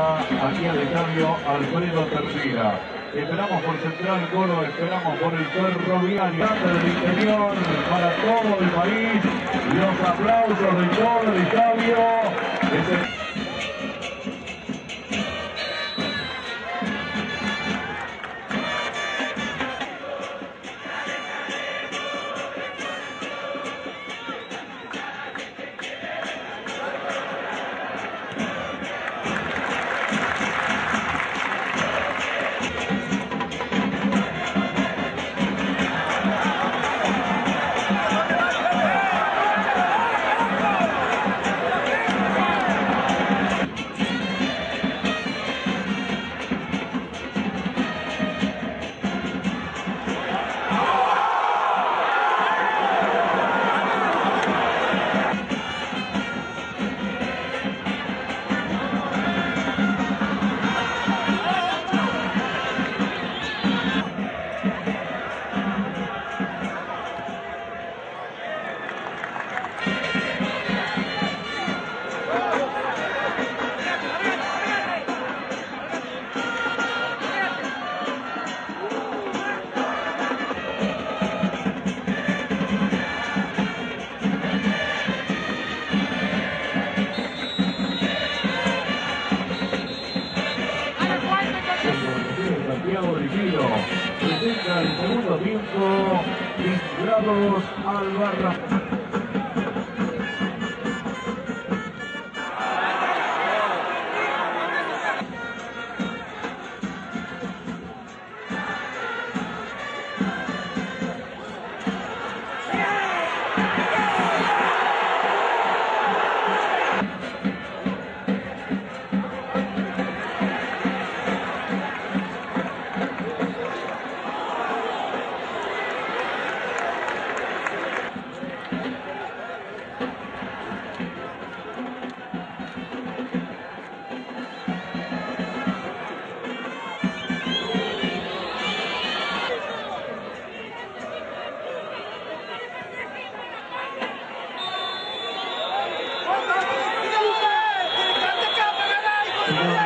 aquí al cambio Alfredo Tercera. Esperamos por Central Coro, esperamos por el ferroviario del interior para todo el país. Los aplausos de todo el estadio. Segundo tiempo, grados al barra. Yeah.